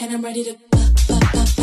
and I'm ready to pop, pop, pop.